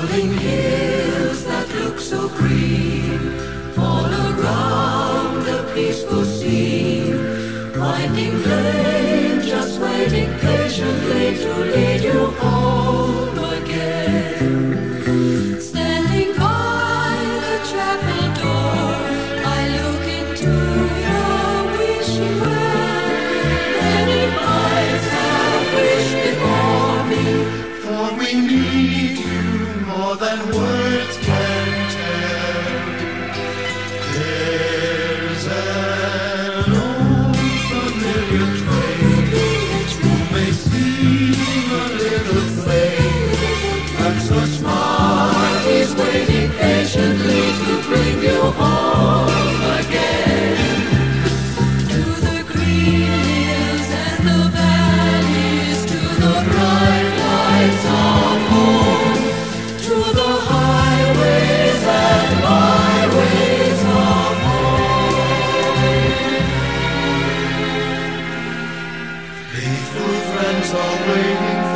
Rolling hills that look so green, all around a peaceful scene. Winding lane, just waiting patiently to lead you home again. Standing by the chapel door, I look into wishing well. Many have wished before me, for more than words Faithful friends are waiting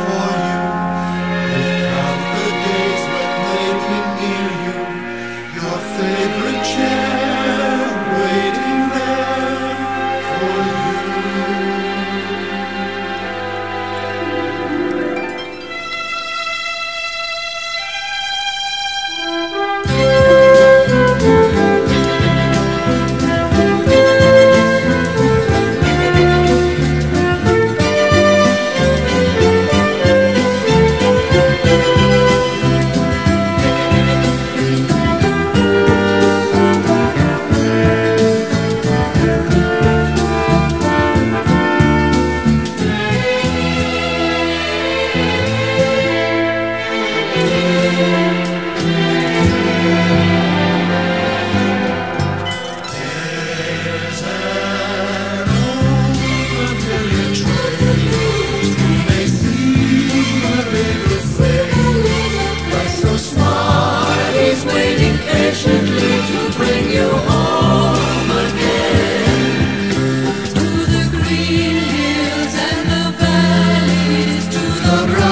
the ground.